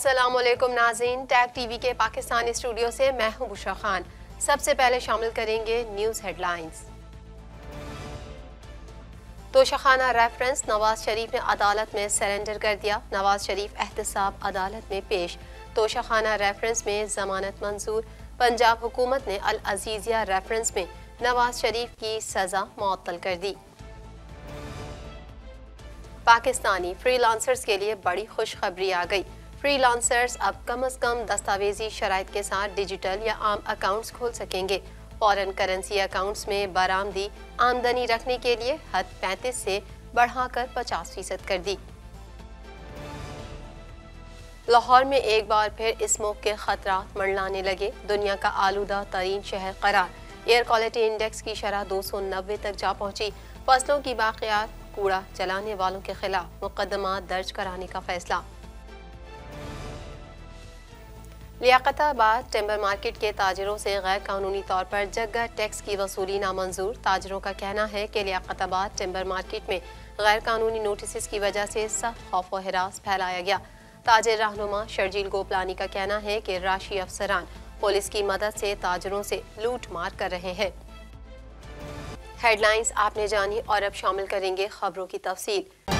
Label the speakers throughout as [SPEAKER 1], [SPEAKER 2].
[SPEAKER 1] अस्सलाम वालेकुम नाजीन tag TV के पाकिस्तानी स्टूडियो से मैं हूँ बुशा खान। सबसे पहले शामिल करेंगे news headlines. Toshakhana reference, Nawaz Sharif ने अदालत में सरेंडर कर दिया। नवाज़ शरीफ एहतसाब अदालत में पेश। तोशाखाना रेफरेंस में जमानत मंजूर। पंजाब हुकूमत ने अल अजीजिया रेफरेंस में नवाज़ शरीफ की सजा मअतल कर दी। पाकिस्तानी फ्रीलांसर्स के लिए बड़ी खुशखबरी आ गई। फ्रीलांसर्स अब कम अज कम दस्तावेजी शराइ के साथ डिजिटल या आम अकाउंट्स खोल सकेंगे। फॉरेन करेंसी अकाउंट्स में बरामदी आमदनी रखने के लिए हद 35 से बढ़ाकर 50 फ़ीसद कर दी। लाहौर में एक बार फिर स्मोक के खतरा मंडलाने लगे। दुनिया का आलूदा तरीन शहर करार। एयर क्वालिटी इंडेक्स की शरह दो सौ नब्बे तक जा पहुँची। फ़सलों की बाकियात कूड़ा जलाने वालों के खिलाफ मुकदमा दर्ज कराने का फैसला। लियाकताबाद टेम्बर मार्केट के ताजरों से गैर कानूनी तौर पर जगह टैक्स की वसूली नामंजूर। ताजरों का कहना है कि लियाकताबाद टेम्बर मार्केट में गैर कानूनी नोटिस की वजह से सख्त खौफ व हरास फैलाया गया। ताजर रहनुमा शर्जील गोपलानी का कहना है कि राशि अफसरान पुलिस की मदद से ताजरों से लूट मार कर रहे हैं। हेडलाइंस आपने जानी और अब शामिल करेंगे खबरों की तफसील।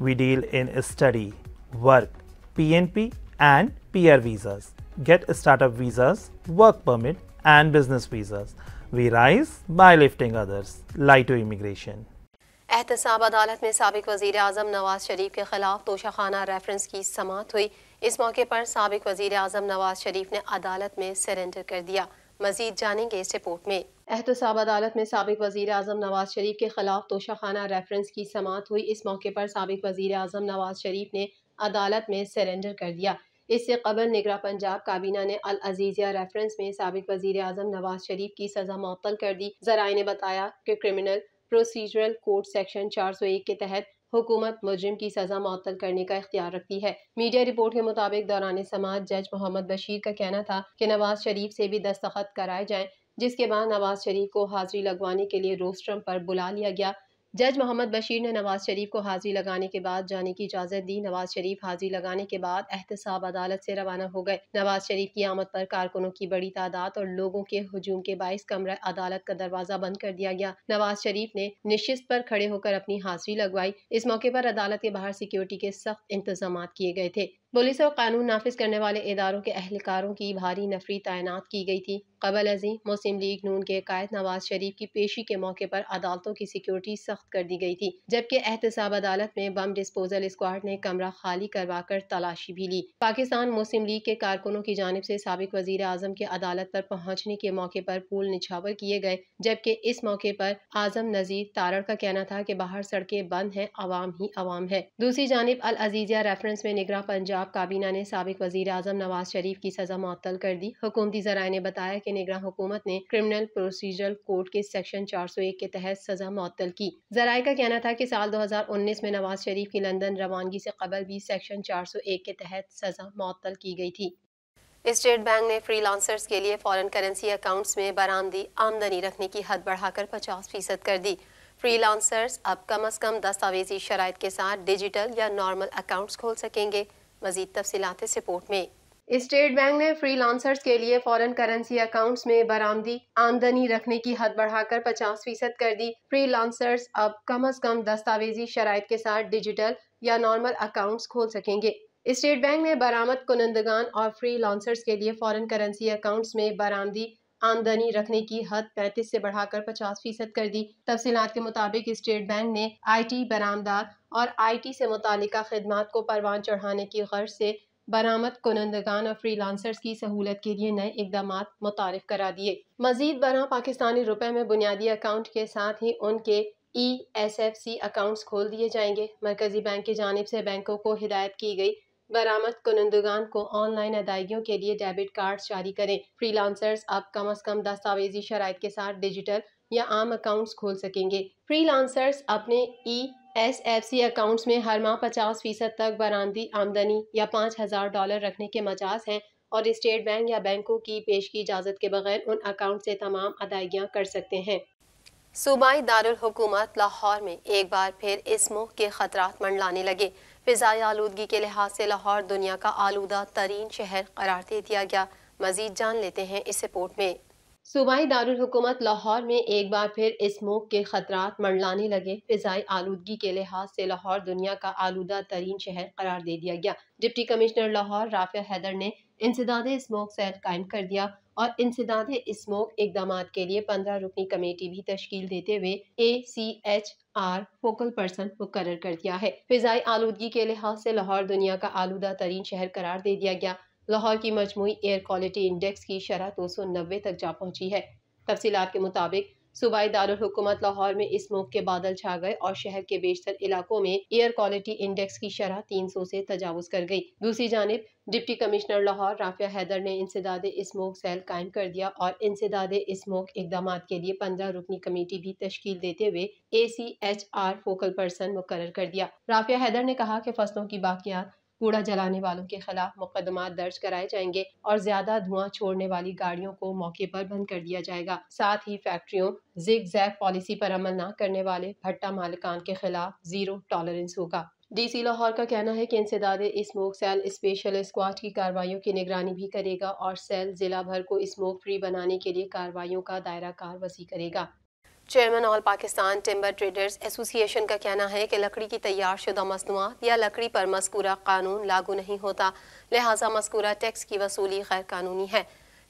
[SPEAKER 2] We deal in study, work, PNP, and PR visas. Get startup visas, work permit, and business visas. We rise by lifting others. Lito Immigration.
[SPEAKER 1] एहतसाब अदालत में सबक वज़ीर अजम नवाज़ शरीफ के खिलाफ तोशाखाना रेफरेंस की समात हुई इस मौके पर सबक वज़ीर अजम नवाज़ शरीफ ने अदालत में सरेंडर कर दिया मजीद जानेंगे इस रिपोर्ट में एहतसाब अदालत में सबक वज़ीर अजम नवाज़ शरीफ के खिलाफ तोशाखाना रेफरेंस की समात हुई। इस मौके पर सबक वज़ीर अजम नवाज़ शरीफ ने अदालत में सरेंडर कर दिया। इससे कबल निगरा पंजाब काबीना ने अल अजीजिया रेफरेंस में सबक वज़ीर अजम नवाज़ शरीफ की सजा मअतल कर दी। जराए ने बताया कि क्रिमिनल प्रोसीजरल कोड सेक्शन 401 के तहत हुकूमत मुजरिम की सजा मअतल करने का इख्तियार रखती है। मीडिया रिपोर्ट के मुताबिक दौरान समाज जज मोहम्मद बशीर का कहना था कि नवाज़ शरीफ से भी दस्तखत कराए जाएँ। जिसके बाद नवाज़ शरीफ को हाजिरी लगवाने के लिए रोस्ट्रम पर बुला लिया गया। जज मोहम्मद बशीर ने नवाज़ शरीफ को हाजिरी लगाने के बाद जाने की इजाज़त दी। नवाज़ शरीफ हाजिरी लगाने के बाद एहतसाब अदालत से रवाना हो गए। नवाज़ शरीफ की आमद पर कारकुनों की बड़ी तादाद और लोगों के हजूम के बाईस कमरा अदालत का दरवाज़ा बंद कर दिया गया। नवाज़ शरीफ ने निश्चित पर खड़े होकर अपनी हाजिरी लगवाई। इस मौके पर अदालत के बाहर सिक्योरिटी के सख्त इंतज़ाम किए गए थे। पुलिस और कानून नाफिज करने वाले इदारों के अहलकारों की भारी नफरी तैनात की गई थी। कबल अजी मुस्लिम लीग नून के कायद नवाज़ शरीफ की पेशी के मौके पर अदालतों की सिक्योरिटी सख्त कर दी गई थी, जबकि एहतसाब अदालत में बम डिस्पोजल स्क्वाड ने कमरा खाली करवा कर तलाशी भी ली। पाकिस्तान मुस्लिम लीग के कारकुनों की जानब ऐसी सबक वज़ीर आज़म के अदालत पर पहुँचने के मौके पर पुल निछावर किए गए, जबकि इस मौके पर आज़म नजीर तारड़ का कहना था की बाहर सड़कें बंद है अवाम ही अवाम है। दूसरी जानब अल अजीजिया रेफरेंस में निगरा पंजाब पंजाब काबीना ने सबक वज़ीर अजम नवाज़ शरीफ की सजा मअतल कर दी। हुकूमती जराये ने बताया कि निगरान हुकूमत ने क्रिमिनल प्रोसीजर कोड के सेक्शन चार सौ एक के तहत सजा मअतल की। जराये का कहना था कि साल दो हज़ार उन्नीस में नवाज़ शरीफ की लंदन रवानगी से कबल भी सेक्शन चार सौ एक के तहत सजा मअतल की गई थी। स्टेट बैंक ने फ्री लांसर्स के लिए फॉरेन करेंसी अकाउंट्स में बरामदी आमदनी रखने की हद बढ़ाकर पचास फ़ीसद कर दी। फ्री लांसर्स अब कम अज कम दस्तावेजी शराइ के साथ डिजिटल या नॉर्मल अकाउंट्स खोल सकेंगे। मजीद तफसीत इस रिपोर्ट में। स्टेट बैंक ने फ्री लांसर्स के लिए फॉरेन करेंसी अकाउंट्स में बरामदी आमदनी रखने की हद बढ़ाकर 50 फ़ीसद कर दी। फ्री लांसर्स अब कम अज कम दस्तावेजी शराइ के साथ डिजिटल या नॉर्मल अकाउंट्स खोल सकेंगे। स्टेट बैंक ने बरामद कुनंदगान और फ्री लॉन्सर्स के लिए फॉरेन करेंसी अकाउंट्स में बरामदी आमदनी रखने की हद 35 से बढ़ाकर 50 फ़ीसद कर दी। तफसीत के मुताबिक स्टेट बैंक ने आईटी बरामदार और आईटी से मुतल खदमात को परवान चढ़ाने की गर्ज से बरामद कुनंदगान और फ्रीलांसर्स की सहूलत के लिए नए इकदाम मुतारफ करा दिए। मजीद बरा पाकिस्तानी रुपए में बुनियादी अकाउंट के साथ ही उनके E S F C accounts खोल दिए जाएँगे। मरकजी बैंक की जानब से बैंकों को हिदायत की गई बरामद कुनंदगान को ऑनलाइन अदायगियों के लिए डेबिट कार्ड जारी करें। फ्रीलांसर्स अब कम अज कम दस्तावेजी शराइ के साथ डिजिटल या आम अकाउंट्स खोल सकेंगे। फ्रीलांसर्स अपने E S F C accounts में हर माह पचास फ़ीसद तक बरामदी, आमदनी या पाँच हज़ार डॉलर रखने के मजाज हैं और स्टेट बैंक या बैंकों की पेश की इजाज़त के बगैर उन अकाउंट से तमाम अदायगियाँ कर सकते हैं। सूबाई दारुल हुकूमत लाहौर में एक बार फिर इसमो के खतरात मंडलाने लगे। फ़िज़ाई आलूदगी के लिहाज से लाहौर दुनिया का आलूदा तरीन शहर करार दे दिया गया। मजीद जान लेते हैं इस रिपोर्ट में। सूबाई दारकूमत लाहौर में एक बार फिर स्मोक के खतरात मंडलाने लगे। फ़िज़ाई आलूदगी के लिहाज से लाहौर दुनिया का आलूदा तरीन शहर करार दे दिया गया। डिप्टी कमिश्नर लाहौर राफिया हैदर ने इंसदाद स्मोक सेल कायम कर दिया और इंसदाद स्मोक इकदाम के लिए पंद्रह रुकनी कमेटी भी तश्कील देते हुए A C H R focal person मुकर कर दिया है। फिजाई आलूदगी के लिहाज से लाहौर दुनिया का आलूदा तरीन शहर करार दे दिया गया। लाहौर की मजमू एयर क्वालिटी इंडेक्स की शरह दो सौ नब्बे तक जा पहुँची है। तफसीत के मुताबिक, सूबाई दारकूमत लाहौर में इस स्मोक के बादल छा गए और शहर के बेशतर इलाकों में एयर क्वालिटी इंडेक्स की शरह तीन सौ से तजावज़ कर गई। दूसरी जानब, डिप्टी कमिश्नर लाहौर राफिया हैदर ने इंसदाद स्मोक सेल कायम कर दिया और इंसदाद स्मोक इकदाम के लिए पंद्रह रुकनी कमेटी भी तश्कील देते हुए A C H R focal person मुकर कर दिया। राफिया हैदर ने कहा की फ़सलों की बाकियात कूड़ा जलाने वालों के खिलाफ मुकदमा दर्ज कराए जाएँगे और ज़्यादा धुआँ छोड़ने वाली गाड़ियों को मौके पर बंद कर दिया जाएगा। साथ ही फैक्ट्रियों जिग जैक पॉलिसी पर अमल न करने वाले भट्टा मालिकान के खिलाफ ज़ीरो टॉलरेंस होगा। डीसी लाहौर का कहना है कि इंसदाद स्मोक सेल स्पेशल स्क्वाड की कार्रवाई की निगरानी भी करेगा और सेल जिला भर को स्मोक फ्री बनाने के लिए कार्रवाई का दायरा कार वसी करेगा। Chairman all Pakistan timber traders association का कहना है कि लकड़ी की तैयार शुदा मसनूआत या लकड़ी पर मस्कूरा कानून लागू नहीं होता। लिहाजा मस्कूरा टैक्स की वसूली गैर कानूनी है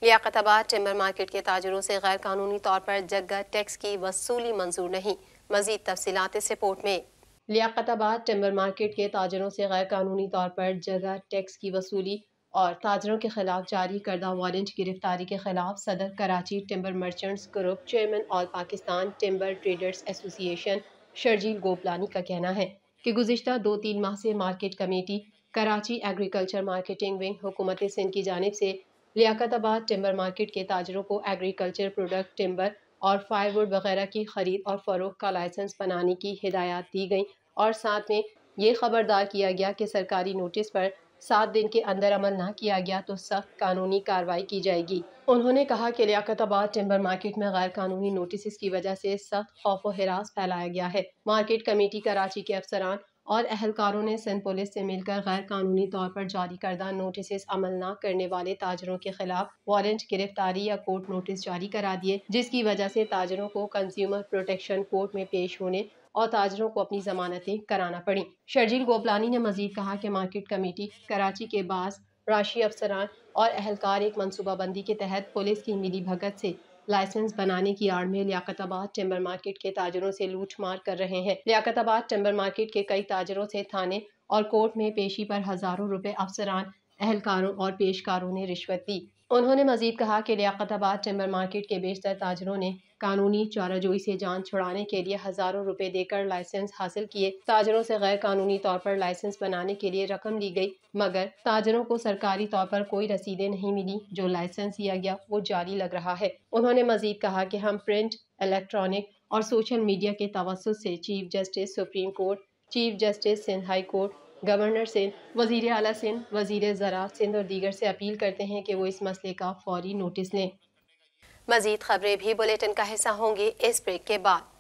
[SPEAKER 1] लियाकताबाद टिम्बर मार्केट के ताजरों से गैर कानूनी तौर पर जगह टैक्स की वसूली मंजूर नहीं। मजीद तफसीत इस रिपोर्ट में। लियाकताबाद टिम्बर मार्केट के ताजरों से गैर कानूनी तौर पर जगह टैक्स की वसूली और ताजरों के खिलाफ जारी करदा वारंट गिरफ्तारी के खिलाफ सदर Karachi timber merchants group chairman all Pakistan timber traders association Sharjeel Goplani का कहना है कि गुजशत दो तीन माह से market committee, Karachi agriculture marketing wing हुकूमत सिंध की जानब से लियाकताबाद टिम्बर मार्केट के ताजरों को एग्रीकल्चर प्रोडक्ट टिम्बर और फायरवुड वगैरह की खरीद और फरोख का लाइसेंस बनाने की हिदायत दी गई और साथ में ये खबरदार किया गया कि सरकारी नोटिस पर सात दिन के अंदर अमल न किया गया तो सख्त कानूनी कार्रवाई की जाएगी। उन्होंने कहा कि लियाकताबाद टिम्बर मार्केट में गैर कानूनी नोटिस की वजह से सख्त खौफ व हिरास फैलाया गया है। मार्केट कमेटी कराची के अफसरान और अहलकारों ने सिंध पुलिस से मिलकर गैर कानूनी तौर पर जारी करदा नोटिस अमल न करने वाले ताजरों के खिलाफ वारंट गिरफ्तारी या कोर्ट नोटिस जारी करा दिए, जिसकी वजह से ताजरों को कंज्यूमर प्रोटेक्शन कोर्ट में पेश होने और ताजरों को अपनी जमानतें कराना पड़ी। शर्जील गोपलानी ने मजीद कहा कि मार्केट कमेटी कराची के बास, राशि अफसरान और अहलकार एक मनसूबाबंदी के तहत पुलिस की मिली भगत से लाइसेंस बनाने की आड़ में लियाकताबाद टिम्बर मार्केट के ताजरों से लूट मार कर रहे हैं। लियाकताबाद टिम्बर मार्केट के कई ताजरों से थाने और कोर्ट में पेशी पर हज़ारों रुपए अफसरान, अहलकारों और पेशकारों ने रिश्वत दी उन्होंने मजीद कहा कि लियाकताबाद टिम्बर मार्केट के बेशतर ताजरों ने कानूनी चाराजोई से जान छुड़ाने के लिए हज़ारों रुपए देकर लाइसेंस हासिल किए। ताजरों से गैर कानूनी तौर पर लाइसेंस बनाने के लिए रकम ली गई, मगर ताजरों को सरकारी तौर पर कोई रसीदें नहीं मिली, जो लाइसेंस दिया गया, वो जारी लग रहा है। उन्होंने मजीद कहा कि हम प्रिंट, इलेक्ट्रॉनिक और सोशल मीडिया के तवसत से chief justice supreme court, chief justice Sindh high court governor Sindh वज़ी अला सिंध वज़ी ज़रात सिंध और दीगर से अपील करते हैं कि वो इस मसले का फौरी नोटिस लें। मजीद खबरें भी बुलेटिन का हिस्सा होंगी इस ब्रेक के बाद।